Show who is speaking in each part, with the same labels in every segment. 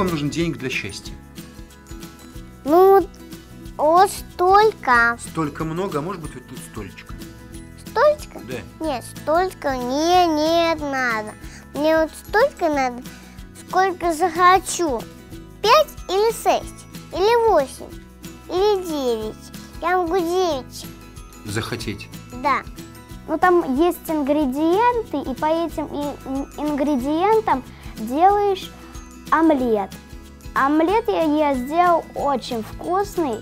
Speaker 1: вам нужно денег для счастья?
Speaker 2: Ну, вот столько.
Speaker 1: Столько много, а может быть вот тут столечко?
Speaker 2: Столько?
Speaker 1: Да.
Speaker 2: Нет, столько не, нет, надо. Мне вот столько надо, сколько захочу. Пять или шесть, или восемь, или девять. Я могу девять.
Speaker 1: Захотеть.
Speaker 2: Да.
Speaker 3: Ну там есть ингредиенты, и по этим ингредиентам делаешь омлет. Омлет я, я сделал очень вкусный,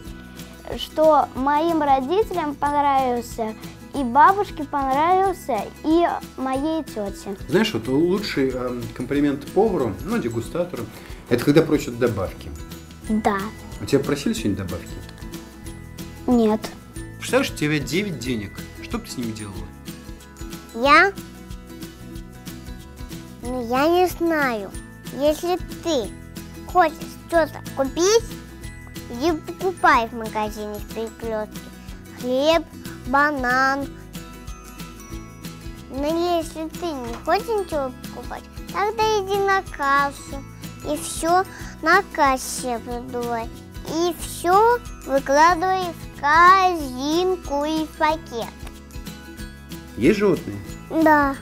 Speaker 3: что моим родителям понравился, и бабушке понравился, и моей тете.
Speaker 1: Знаешь, вот лучший эм, комплимент повару, ну, дегустатору, это когда просят добавки.
Speaker 3: Да.
Speaker 1: У тебя просили сегодня добавки?
Speaker 3: Нет.
Speaker 1: Представляешь, у тебя 9 денег. Что бы ты с ними делала?
Speaker 2: Я? Ну, я не знаю. Если ты хочешь что-то купить, иди покупай в магазине в перекрестке. Хлеб, банан. Но если ты не хочешь ничего покупать, тогда иди на кассу. И все на кассе продавай. И все выкладывай в корзинку и в пакет.
Speaker 1: Есть животные?
Speaker 2: Да.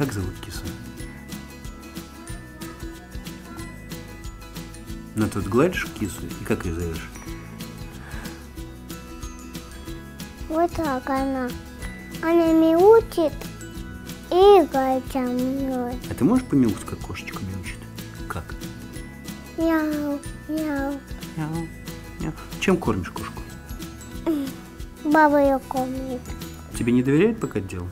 Speaker 1: Как зовут кису? Ну, тут гладишь кису, и как ее зовешь?
Speaker 2: Вот так она. Она мяучит и играет со мной.
Speaker 1: А ты можешь помяукать, как кошечка мяучит? Как?
Speaker 2: Мяу, мяу.
Speaker 1: Мяу, мяу. Чем кормишь кошку?
Speaker 2: Баба ее кормит.
Speaker 1: Тебе не доверяет пока дело?